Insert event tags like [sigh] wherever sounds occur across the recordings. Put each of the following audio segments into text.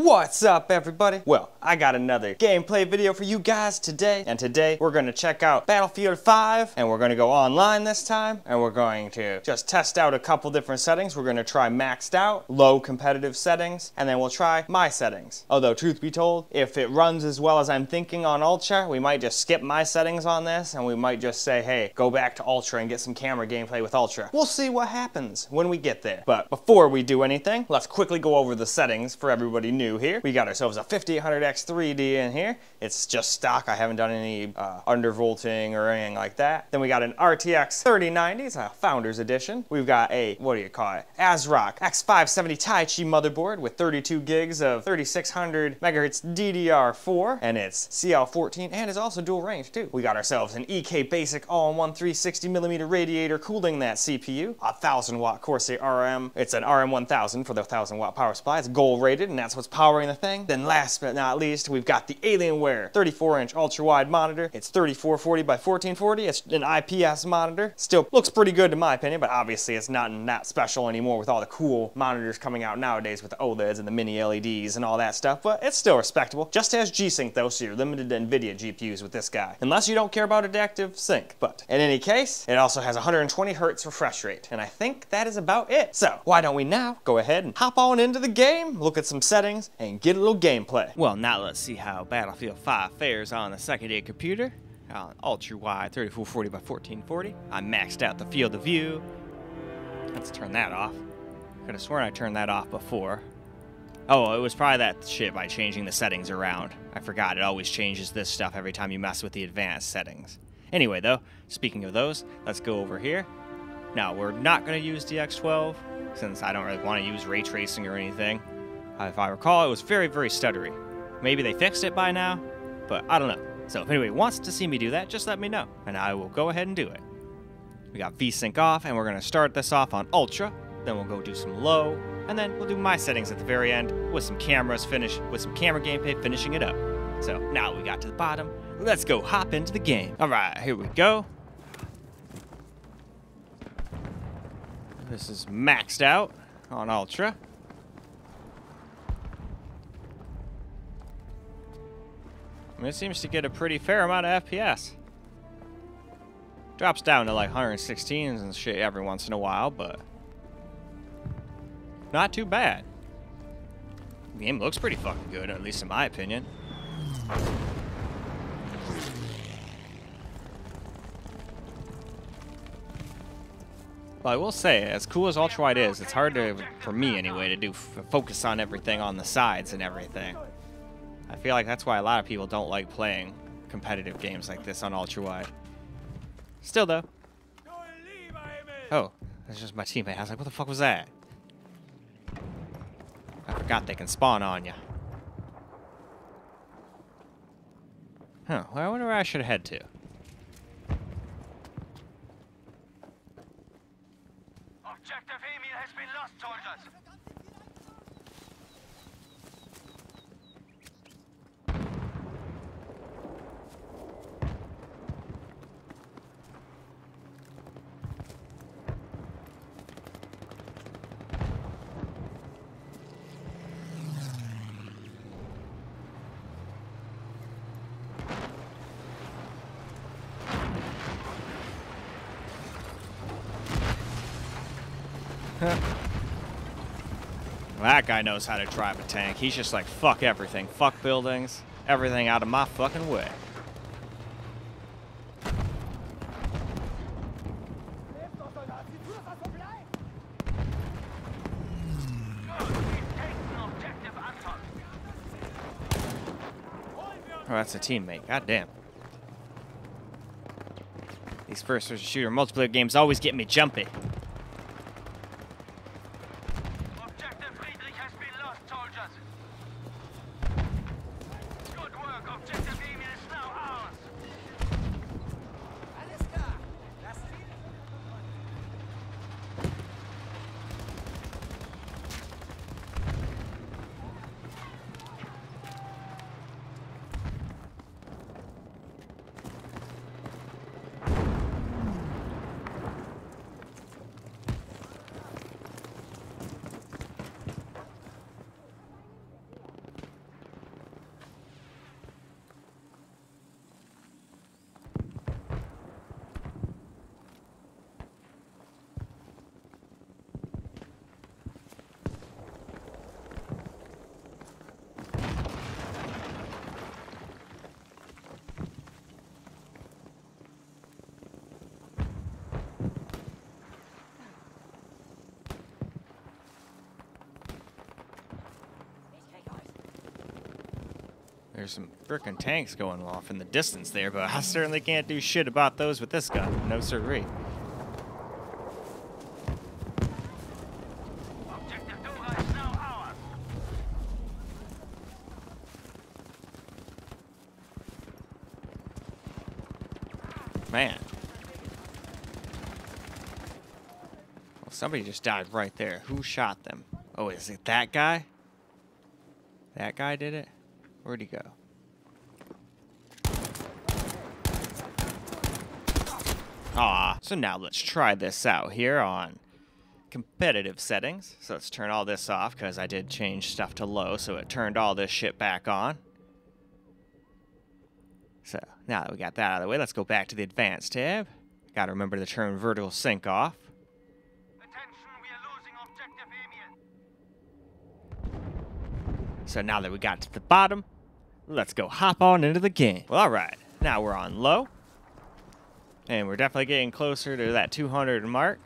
What's up everybody? Well, I got another gameplay video for you guys today, and today we're to check out Battlefield 5, and we're to go online this time, and we're going to just test out a couple different settings. We're to try maxed out, low competitive settings, and then we'll try my settings. Although, truth be told, if it runs as well as I'm thinking on Ultra, we might just skip my settings on this, and we might just say, hey, go back to Ultra and get some camera gameplay with Ultra. We'll see what happens when we get there. But before we do anything, let's quickly go over the settings for everybody new here. We got ourselves a 5800X 3D in here. It's just stock. I haven't done any uh, undervolting or anything like that. Then we got an RTX 3090, it's a Founders Edition. We've got a, what do you call it, ASRock X570 Taichi motherboard with 32 gigs of 3600 megahertz DDR4, and it's CL14, and it's also dual range too. We got ourselves an EK Basic all-in-one 360 millimeter radiator cooling that CPU, a 1000 watt Corsair RM. It's an RM1000 for the 1000 watt power supply. It's gold rated, and that's what's powering the thing. Then last but not least, we've got the Alienware 34 inch ultra wide monitor. It's 3440 by 1440. It's an IPS monitor. Still looks pretty good in my opinion, but obviously it's not that special anymore with all the cool monitors coming out nowadays with the OLEDs and the mini LEDs and all that stuff, but it's still respectable. Just has G-Sync though, so you're limited to NVIDIA GPUs with this guy. Unless you don't care about adaptive sync. But in any case, it also has 120 hertz refresh rate, and I think that is about it. So why don't we now go ahead and hop on into the game, look at some settings, and get a little gameplay. Well, now let's see how Battlefield 5 fares on the secondary computer. On ultra wide 3440 by 1440. I maxed out the field of view. Let's turn that off. Could have sworn I turned that off before. Oh, it was probably that shit by changing the settings around. I forgot, it always changes this stuff every time you mess with the advanced settings. Anyway, though, speaking of those, let's go over here. Now, we're not going to use DX12, since I don't really want to use ray tracing or anything. Uh, if I recall, it was very, very stuttery. Maybe they fixed it by now, but I don't know. So if anybody wants to see me do that, just let me know, and I will go ahead and do it. We got VSync off, and we're going to start this off on Ultra, then we'll go do some low, and then we'll do my settings at the very end with some cameras finish with some camera gameplay finishing it up. So now we got to the bottom. Let's go hop into the game. All right, here we go. This is maxed out on Ultra. I mean, it seems to get a pretty fair amount of FPS. Drops down to like 116s and shit every once in a while, but not too bad. The game looks pretty fucking good, at least in my opinion. Well, I will say, as cool as Ultra Wide is, it's hard to, for me anyway, to do focus on everything on the sides and everything. I feel like that's why a lot of people don't like playing competitive games like this on Ultra Wide. Still though. Oh, that's just my teammate. I was like, what the fuck was that? I forgot they can spawn on you. Huh, well, I wonder where I should head to. That guy knows how to drive a tank. He's just like, fuck everything. Fuck buildings. Everything out of my fucking way. That's a teammate. God damn. These first-person shooter multiplayer games always get me jumpy. There's some frickin' tanks going off in the distance there, but [laughs] I certainly can't do shit about those with this gun. No siree. Objective Dora is now ours. Man. Well, somebody just died right there. Who shot them? Oh, is it that guy? That guy did it? Where'd he go? Ah, so now let's try this out here on competitive settings. So let's turn all this off because I did change stuff to low, so it turned all this shit back on. So now that we got that out of the way, let's go back to the advanced tab. Gotta remember to turn vertical sync off. Attention, we are losing objective Amiens. So now that we got to the bottom, let's go hop on into the game. Well, alright, now we're on low. And we're definitely getting closer to that 200 mark.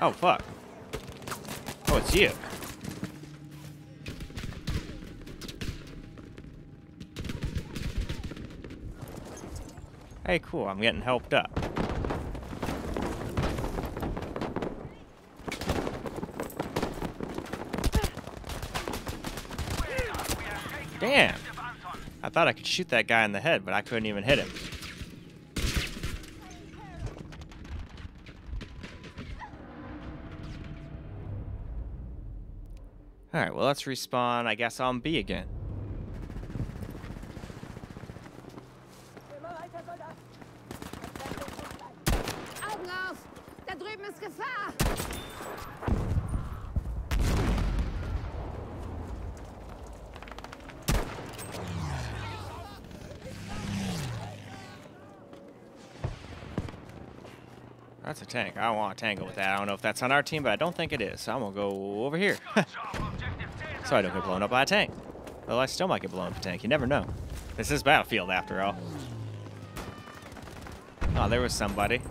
Oh, fuck. Oh, it's you. Hey, cool. I'm getting helped up. Damn. I thought I could shoot that guy in the head, but I couldn't even hit him. Alright, well, let's respawn, I guess, on B again. Gefahr! That's a tank. I want to tangle with that. I don't know if that's on our team, but I don't think it is. So I'm going to go over here. [laughs] So I don't get blown up by a tank. Well, I still might get blown up by a tank. You never know. This is Battlefield, after all. Oh, there was somebody.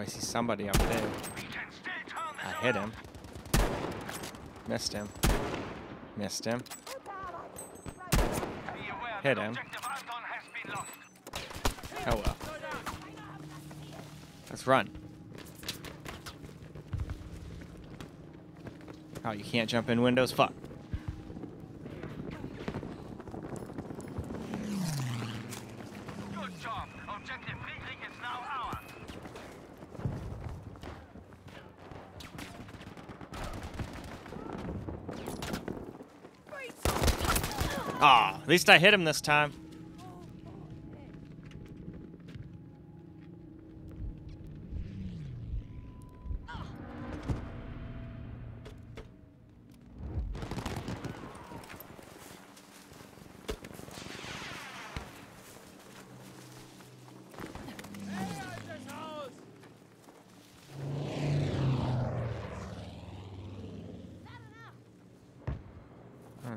I see somebody up there? I hit him. Missed him. Missed him. Hit him. Oh well. Let's run. Oh, you can't jump in windows? Fuck. Good job. Objective Friedrich is now ours. Ah, at least I hit him this time.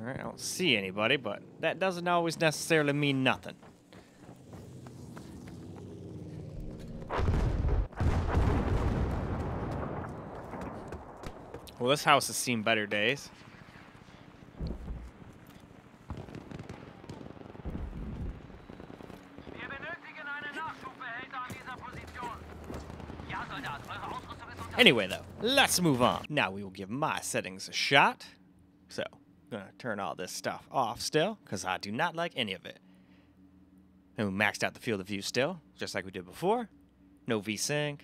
Alright, I don't see anybody, but that doesn't always necessarily mean nothing. Well, this house has seen better days. Anyway, though, let's move on. Now we will give my settings a shot. So, gonna turn all this stuff off still, because I do not like any of it. And we maxed out the field of view still, just like we did before. No VSync.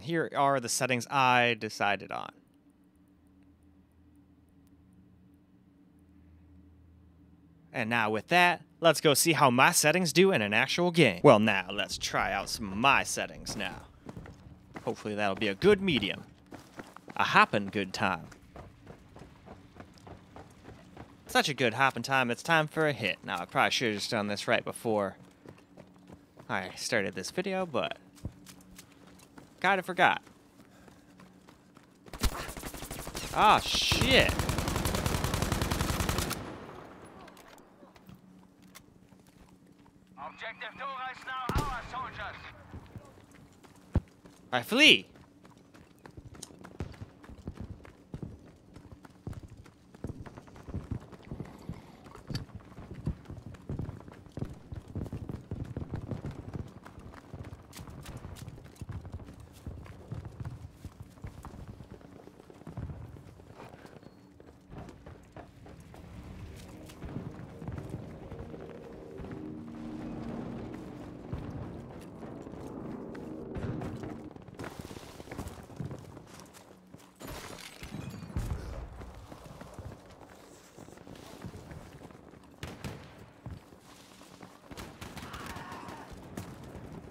Here are the settings I decided on. And now with that, let's go see how my settings do in an actual game. Well, now, let's try out some of my settings now. Hopefully that'll be a good medium. A hopping good time. Such a good hopping time, it's time for a hit. Now, I probably should have just done this right before I started this video, but kinda forgot. Ah, shit. Objective Dora is now our soldiers. I flee.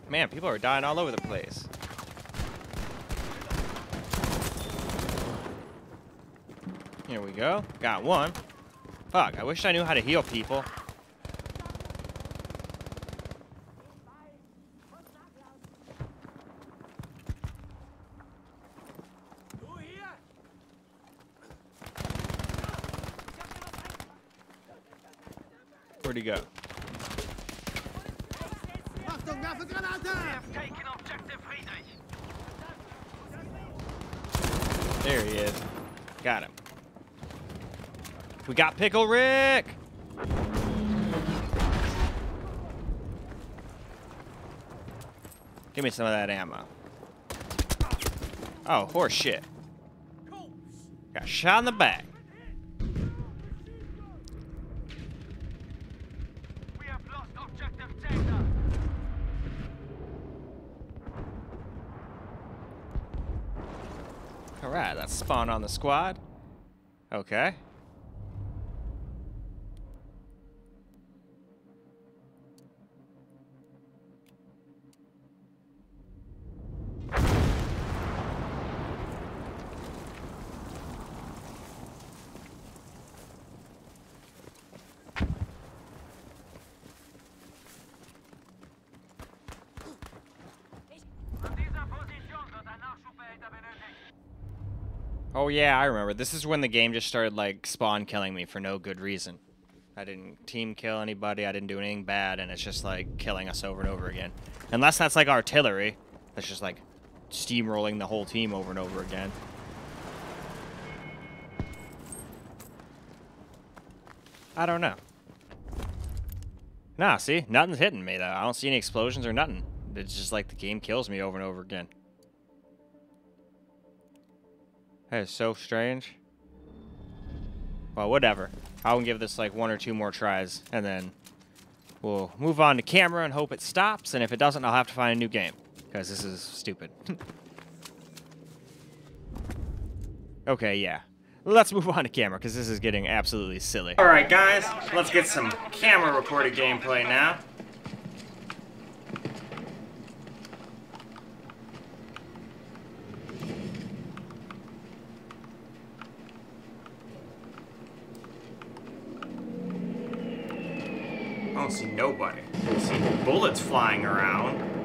Man, people are dying all over the place. Here we go. Got one. Fuck, I wish I knew how to heal people. Where'd he go? Achtung, werfe Granate! We have taken objective Friedrich. There he is. Got him. We got Pickle Rick! Give me some of that ammo. Oh, horse shit. Got shot in the back. Alright, that's spawn on the squad. Okay. Oh yeah, I remember. This is when the game just started like spawn killing me for no good reason. I didn't team kill anybody, I didn't do anything bad, and it's just like killing us over and over again. Unless that's like artillery. That's just like steamrolling the whole team over and over again. I don't know. Nah, see? Nothing's hitting me though. I don't see any explosions or nothing. It's just like the game kills me over and over again. That is so strange. Well, whatever. I'll give this like one or two more tries, and then we'll move on to camera and hope it stops. And if it doesn't, I'll have to find a new game because this is stupid. [laughs] okay, yeah. Let's move on to camera because this is getting absolutely silly. All right, guys, let's get some camera recorded gameplay now. I don't see nobody. I see bullets flying around.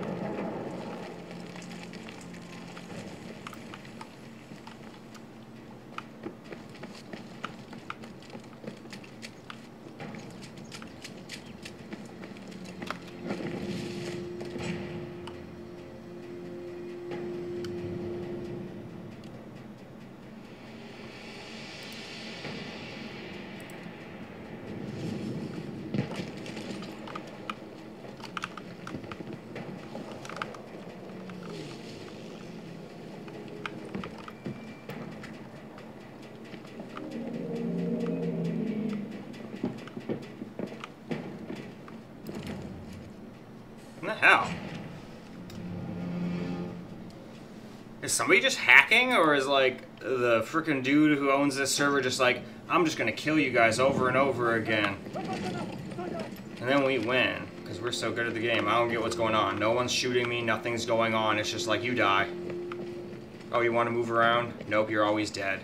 Hell? Is somebody just hacking, or is like the freaking dude who owns this server just like, I'm just gonna kill you guys over and over again? And then we win, because we're so good at the game. I don't get what's going on. No one's shooting me, nothing's going on. It's just like, you die. Oh, you want to move around? Nope, you're always dead.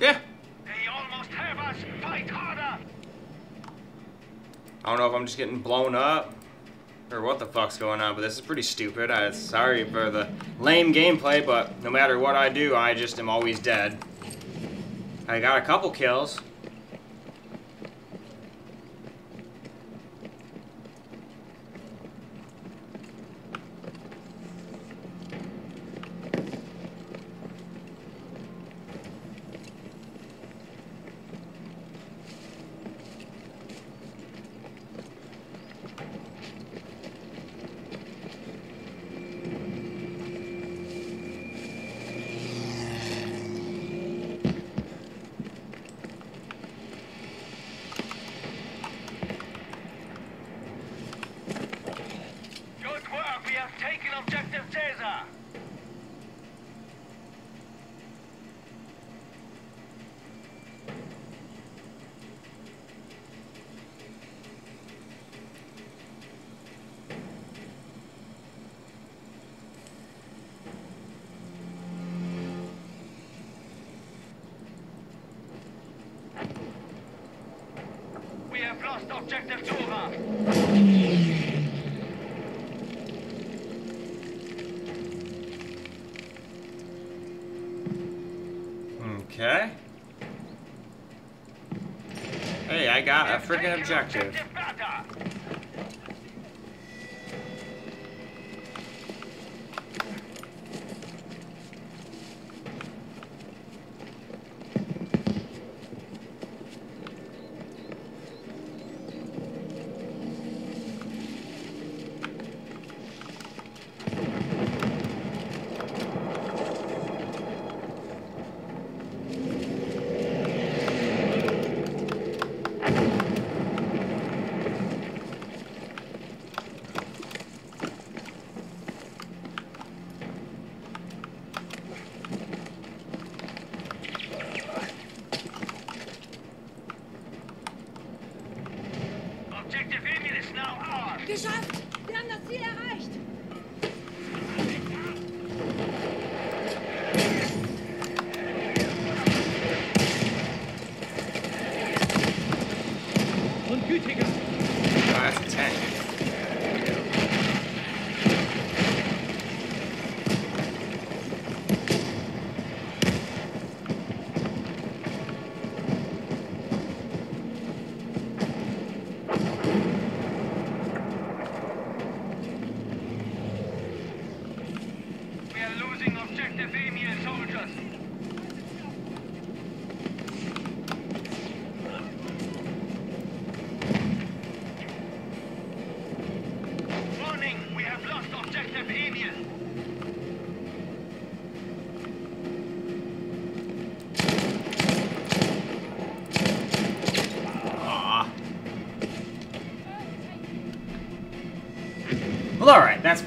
Yeah. They almost have us. Fight harder. I don't know if I'm just getting blown up or what the fuck's going on, but this is pretty stupid. I sorry for the lame gameplay, but no matter what I do, I just am always dead. I got a couple kills. Good work. We have taken objective Caesar. We have lost objective. Okay. Hey, I got a freaking objective.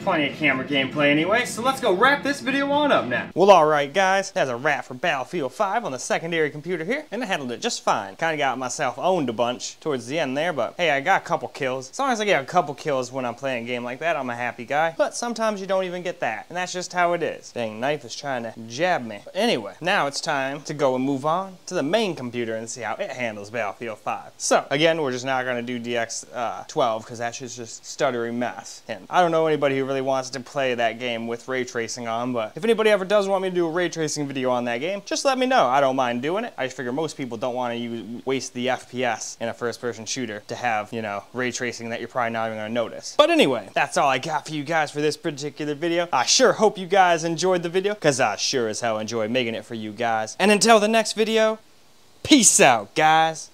Plenty of camera gameplay anyway, so let's go wrap this video on up now. Well, alright, guys, that's a wrap for Battlefield 5 on the secondary computer here, and I handled it just fine. Kinda got myself owned a bunch towards the end there, but hey, I got a couple kills. As long as I get a couple kills when I'm playing a game like that, I'm a happy guy. But sometimes you don't even get that, and that's just how it is. Dang, knife is trying to jab me. But anyway, now it's time to go and move on to the main computer and see how it handles Battlefield 5. So, again, we're just not gonna do DX12, because uh, that's just a stuttery mess. And I don't know anybody who really wants to play that game with ray tracing on, but if anybody ever does want me to do a ray tracing video on that game, just let me know. I don't mind doing it. I figure most people don't want to waste the FPS in a first-person shooter to have, you know, ray tracing that you're probably not even gonna notice. But anyway, that's all I got for you guys for this particular video. I sure hope you guys enjoyed the video, because I sure as hell enjoyed making it for you guys. And until the next video, peace out, guys.